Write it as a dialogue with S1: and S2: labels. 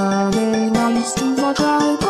S1: Saturday nights to the drive.